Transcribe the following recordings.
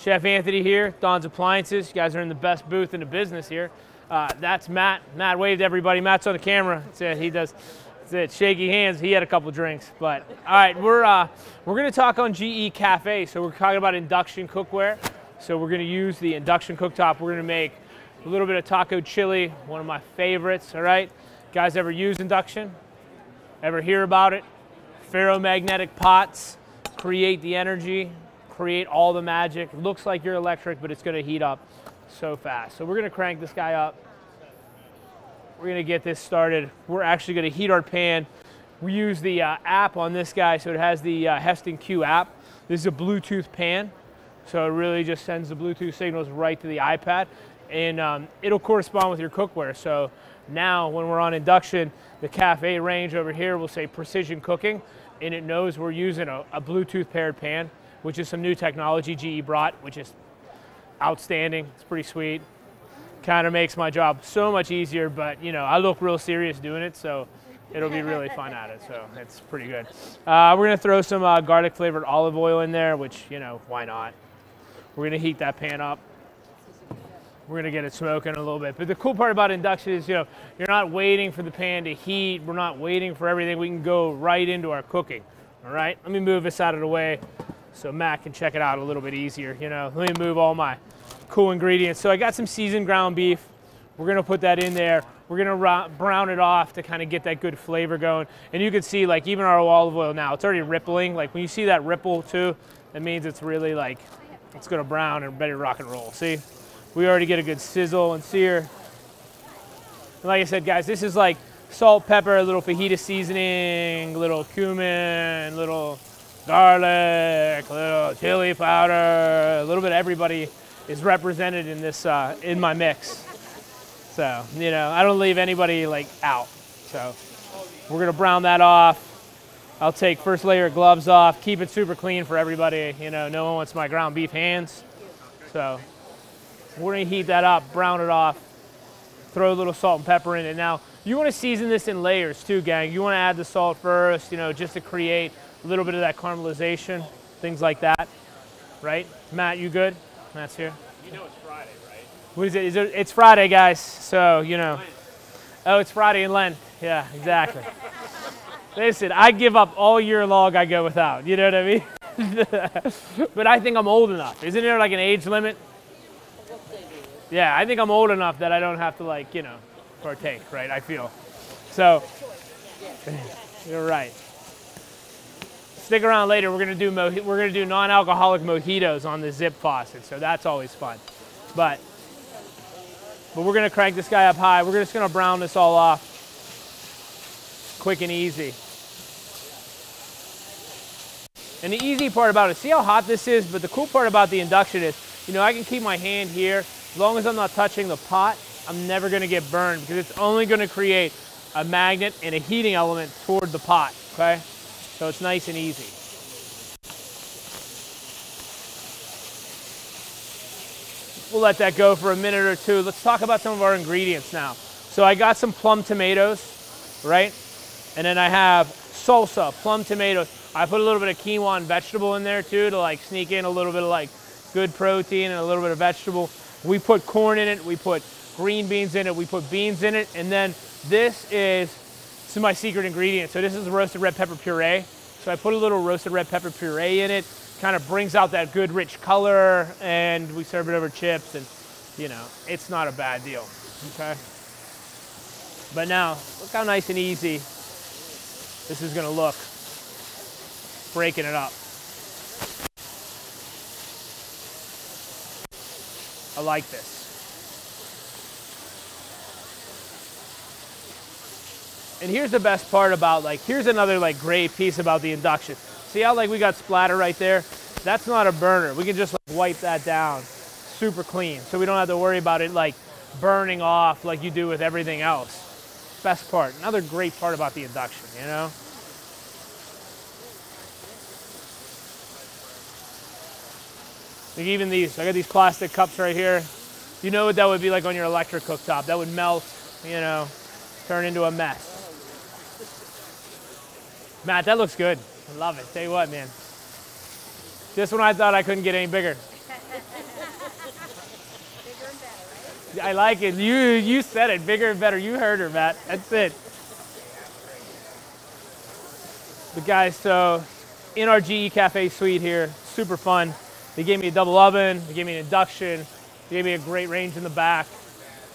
Chef Anthony here, Don's Appliances. You guys are in the best booth in the business here. Uh, that's Matt. Matt waved everybody. Matt's on the camera. That's it. He does. That's it. Shaky hands. He had a couple drinks, but all right. We're uh, we're gonna talk on GE Cafe. So we're talking about induction cookware. So we're gonna use the induction cooktop. We're gonna make a little bit of taco chili, one of my favorites. All right. Guys, ever use induction? Ever hear about it? Ferromagnetic pots create the energy, create all the magic. Looks like you're electric, but it's gonna heat up so fast. So we're gonna crank this guy up. We're gonna get this started. We're actually gonna heat our pan. We use the uh, app on this guy, so it has the uh, Hestan Cue app. This is a Bluetooth pan, so it really just sends the Bluetooth signals right to the iPad, and um, it'll correspond with your cookware. So now when we're on induction, the cafe range over here will say precision cooking, and it knows we're using a, a Bluetooth paired pan, which is some new technology GE brought, which is outstanding. It's pretty sweet. Kind of makes my job so much easier, but you know, I look real serious doing it, so it'll be really fun at it. So it's pretty good. Uh, we're gonna throw some uh, garlic flavored olive oil in there, which you know, why not? We're gonna heat that pan up. We're gonna get it smoking a little bit. But the cool part about induction is, you know, you're not waiting for the pan to heat. We're not waiting for everything. We can go right into our cooking. All right, let me move this out of the way so Matt can check it out a little bit easier. You know, let me move all my cool ingredients. So I got some seasoned ground beef. We're gonna put that in there. We're gonna brown it off to kind of get that good flavor going. And you can see like even our olive oil now, it's already rippling. Like when you see that ripple too, that means it's really like, it's gonna brown and ready to rock and roll. See, we already get a good sizzle and sear. And like I said, guys, this is like salt, pepper, a little fajita seasoning, little cumin, little garlic, a little chili powder, a little bit everybody is represented in this uh, in my mix. So you know, I don't leave anybody like out. So we're gonna brown that off. I'll take first layer of gloves off, keep it super clean for everybody. You know, no one wants my ground beef hands. So we're gonna heat that up, brown it off, throw a little salt and pepper in it. Now, you wanna season this in layers too, gang. You wanna add the salt first, you know, just to create a little bit of that caramelization, things like that, right? Matt, you good? Matt's here. You know it's Friday, right? What is it? Is it it's Friday, guys. So, you know. Oh, it's Friday in Lent. Yeah, exactly. Listen, I give up all year long, I go without. You know what I mean? but I think I'm old enough. Isn't there like an age limit? Yeah, I think I'm old enough that I don't have to like, you know, partake, right? I feel. So, you're right. Stick around later. We're gonna do we're gonna do non-alcoholic mojitos on the zip faucet, so that's always fun. But but we're gonna crank this guy up high. We're just gonna brown this all off, quick and easy. And the easy part about it, see how hot this is, but the cool part about the induction is, you know, I can keep my hand here. As long as I'm not touching the pot, I'm never gonna get burned because it's only gonna create a magnet and a heating element toward the pot, okay? So it's nice and easy. We'll let that go for a minute or two. Let's talk about some of our ingredients now. So I got some plum tomatoes, right? And then I have salsa, plum tomatoes. I put a little bit of quinoa and vegetable in there too to like sneak in a little bit of like good protein and a little bit of vegetable. We put corn in it, we put green beans in it, we put beans in it, and then this is this is my secret ingredient. So this is roasted red pepper puree. So I put a little roasted red pepper puree in it. Kind of brings out that good rich color and we serve it over chips and you know, it's not a bad deal, okay? But now, look how nice and easy this is gonna look. Breaking it up. I like this. And here's the best part about like, here's another like great piece about the induction. See how like we got splatter right there? That's not a burner. We can just like wipe that down super clean. So we don't have to worry about it like burning off like you do with everything else. Best part, another great part about the induction, you know? Like even these, I got these plastic cups right here. You know what that would be like on your electric cooktop. That would melt, you know, turn into a mess. Matt, that looks good. I love it. Tell you what, man. Just when I thought I couldn't get any bigger. Bigger better, right? I like it. You you said it. Bigger and better. You heard her, Matt. That's it. But guys, so in our GE Cafe suite here, super fun. They gave me a double oven. They gave me an induction. They gave me a great range in the back.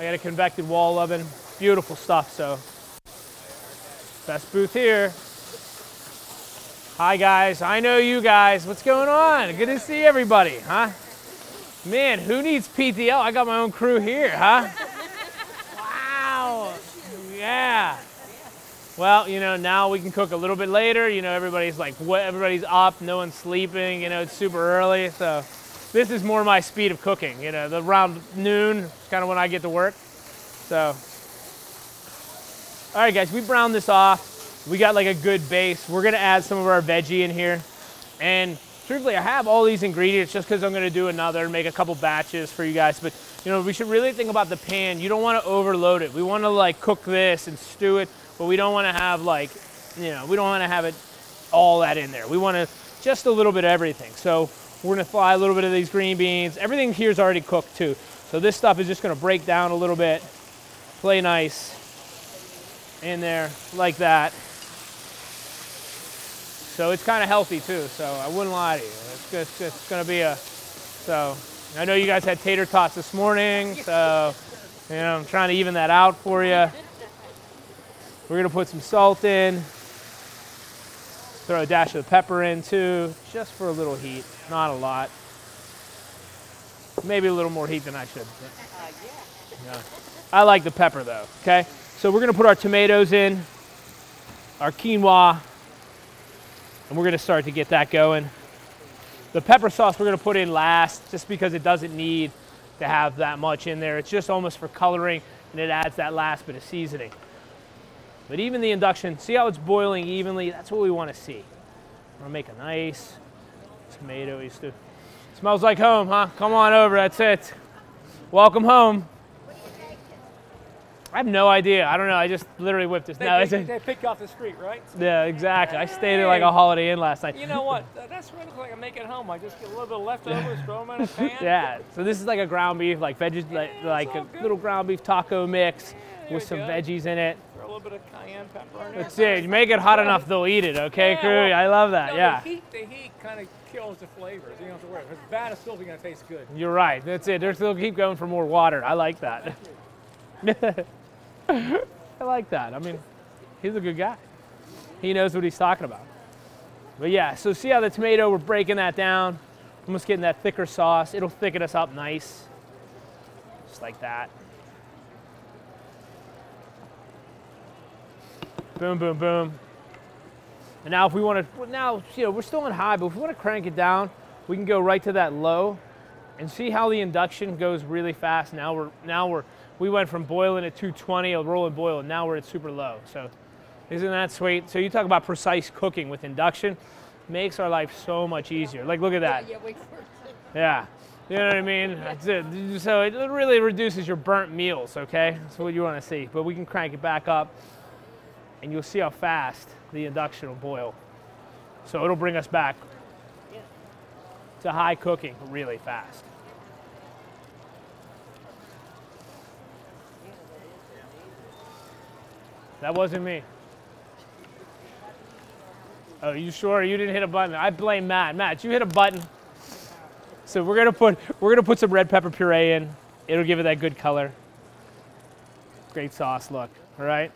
I got a convected wall oven. Beautiful stuff. So best booth here. Hi guys. I know you guys. What's going on? Good to see everybody, huh? Man, who needs PTL? I got my own crew here, huh? wow. Yeah. Well, you know, now we can cook a little bit later. You know, everybody's like, what? Everybody's up. No one's sleeping. You know, it's super early. So this is more my speed of cooking. You know, the around noon is kind of when I get to work. So, all right, guys, we browned this off. We got like a good base. We're gonna add some of our veggie in here. And truthfully, I have all these ingredients just because I'm gonna do another, make a couple batches for you guys. But you know, we should really think about the pan. You don't wanna overload it. We wanna like cook this and stew it but we don't want to have like, you know, we don't want to have it all that in there. We want to just a little bit of everything. So we're gonna fry a little bit of these green beans. Everything here is already cooked too. So this stuff is just gonna break down a little bit, play nice in there like that. So it's kind of healthy too. So I wouldn't lie to you. It's, just, it's gonna be a, so I know you guys had tater tots this morning. So, you know, I'm trying to even that out for you. We're gonna put some salt in, throw a dash of pepper in too, just for a little heat, not a lot. Maybe a little more heat than I should. Yeah. I like the pepper though, okay? So we're gonna put our tomatoes in, our quinoa, and we're gonna start to get that going. The pepper sauce we're gonna put in last just because it doesn't need to have that much in there. It's just almost for coloring and it adds that last bit of seasoning. But even the induction, see how it's boiling evenly? That's what we want to see. We're gonna make a nice tomato stew. Smells like home, huh? Come on over, that's it. Welcome home. I have no idea. I don't know. I just literally whipped this. They, no, they, they picked off the street, right? Yeah, exactly. I stayed at like a Holiday Inn last night. You know what? That's what I like. I make it home. I just get a little bit of leftovers, throw them in a pan. yeah. So this is like a ground beef, like veggies, like, like a good. little ground beef taco mix there with some go. veggies in it. Throw a little bit of cayenne pepper in there. That's it. You make it hot enough, they'll eat it. Okay, Yeah, crew? well, I love that. No, yeah. The heat, the heat kind of kills the flavors. You don't have to worry. It's bad, it's still going to taste good. You're right. That's it. They're still keep going for more water. I like that. I like that. I mean, he's a good guy. He knows what he's talking about. But yeah, so see how the tomato, we're breaking that down. Almost getting that thicker sauce. It'll thicken us up nice. Just like that. Boom, boom, boom. And now if we want to, now, you know, we're still on high, but if we want to crank it down, we can go right to that low and see how the induction goes really fast. Now we're, now we're, we went from boiling at 220, a roll and boil, and now we're at super low. So isn't that sweet? So you talk about precise cooking with induction, makes our life so much easier. Like look at that. Yeah, wait for it. Yeah. You know what I mean? That's it. So it really reduces your burnt meals, okay? That's what you want to see. But we can crank it back up and you'll see how fast the induction will boil. So it'll bring us back to high cooking really fast. That wasn't me. Oh, you sure you didn't hit a button? I blame Matt. Matt, you hit a button. So we're gonna put we're gonna put some red pepper puree in. It'll give it that good color. Great sauce look. All right.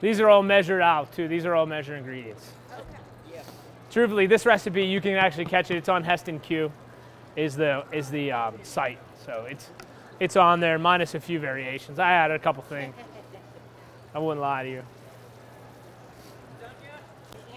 These are all measured out too. These are all measured ingredients. Truthfully, this recipe you can actually catch it. It's on Hestan Cue, is the is the um, site. So it's it's on there minus a few variations. I added a couple things. I wouldn't lie to you.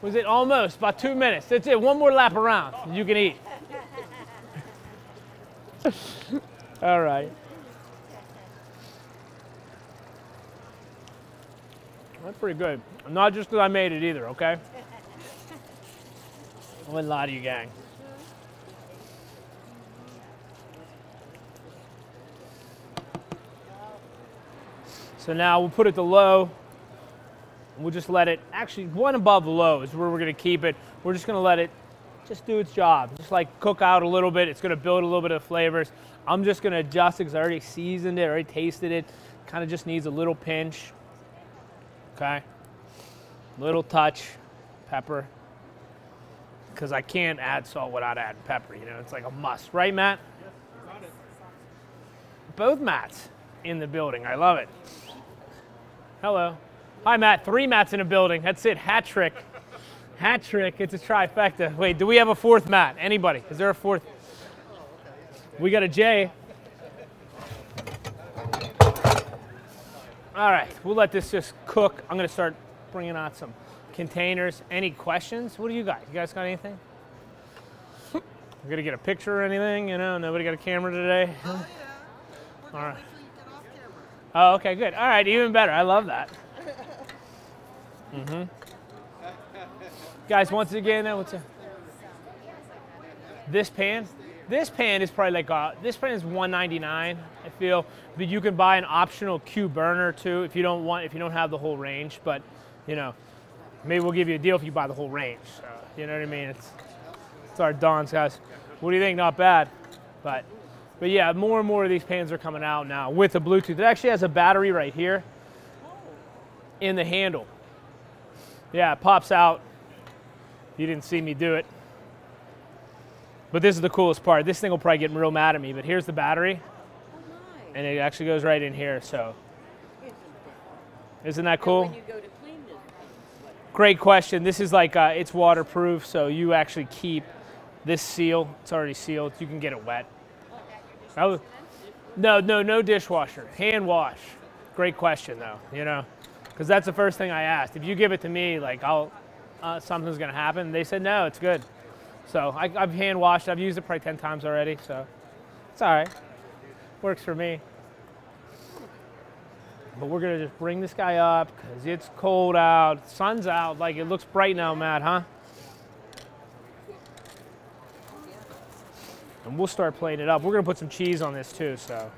Was it almost about two minutes? That's it. One more lap around. You can eat. All right. That's pretty good. Not just because I made it either, okay? I wouldn't lie to you, gang. So now we'll put it to low. We'll just let it, actually one above low is where we're gonna keep it. We're just gonna let it just do its job. Just like cook out a little bit. It's gonna build a little bit of flavors. I'm just gonna adjust it because I already seasoned it, already tasted it. Kind of just needs a little pinch. Okay. Little touch, pepper. Because I can't add salt without adding pepper. You know, it's like a must, right, Matt? Yes, Both Matts in the building. I love it. Hello. Hi, Matt. Three Matts in a building. That's it. Hat trick. Hat trick. It's a trifecta. Wait, do we have a fourth Matt? Anybody? Is there a fourth? We got a J. All right, we'll let this just cook. I'm going to start bringing out some containers. Any questions? What do you got? You guys got anything? We're going to get a picture or anything? You know, nobody got a camera today? Oh, yeah. All gonna right. wait till you get off camera. Oh, okay, good. All right, even better. I love that. Mm-hmm. Guys, once again, what's a, this pan? This pan is probably like uh, this pan is 199. I feel, but you can buy an optional Cue burner too if you don't want if you don't have the whole range. But you know, maybe we'll give you a deal if you buy the whole range. So, you know what I mean? It's it's our Don's guys. What do you think? Not bad, but but yeah, more and more of these pans are coming out now with the Bluetooth. It actually has a battery right here in the handle. Yeah, it pops out. You didn't see me do it. But this is the coolest part. This thing will probably get real mad at me, but here's the battery, Oh, and it actually goes right in here. So, Isn't that cool? When you go to clean this, what- Great question. This is like uh, it's waterproof, so you actually keep this seal. It's already sealed. You can get it wet. Was- no, no, no dishwasher. Hand wash. Great question though. You know, because that's the first thing I asked. If you give it to me, like I'll, uh, something's gonna happen. They said no, it's good. So I, I've hand washed. I've used it probably ten times already. So it's all right. Works for me. But we're gonna just bring this guy up because it's cold out. Sun's out. Like it looks bright now, Matt, huh? And we'll start playing it up. We're gonna put some cheese on this too, so.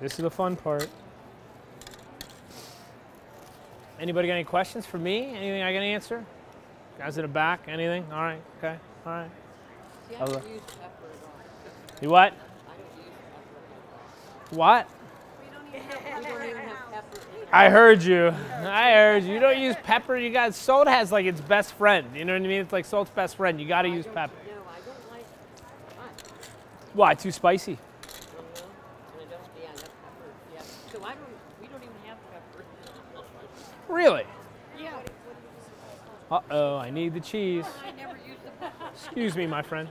This is the fun part. Anybody got any questions for me? Anything I can answer? Guys in the back, anything? All right, okay, all right. See, I Hello. use pepper at all. You what? I don't use What? pepper. We don't even have pepper. in I heard you. I heard you. You don't use pepper. You got salt has like its best friend. You know what I mean? It's like salt's best friend. You got to use pepper. No, I don't like. Why? Too spicy? You know, and I don't, yeah, that's pepper. Yeah. So I don't, we don't even have pepper. Really? Yeah. Uh oh, I need the cheese. I never use the pepper. Excuse me, my friend.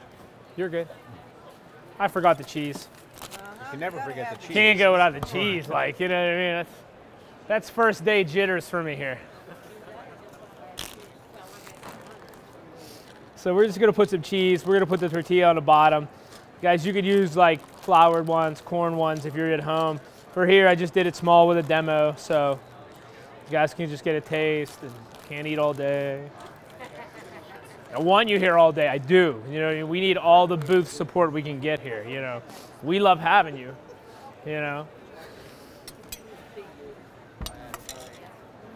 You're good. I forgot the cheese. Uh-huh. You can never forget the cheese. Can't go without the cheese. Like, you know what I mean? That's, that's first day jitters for me here. So we're just gonna put some cheese. We're gonna put the tortilla on the bottom. Guys, you could use like floured ones, corn ones if you're at home. For here, I just did it small with a demo, so you guys can just get a taste and can't eat all day. I want you here all day. I do. You know, we need all the booth support we can get here. You know, we love having you. You know.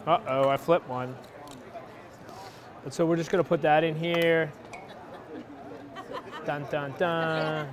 Uh oh, I flipped one. And so we're just gonna put that in here. Dun dun dun.